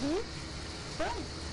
Uhum. Vamos.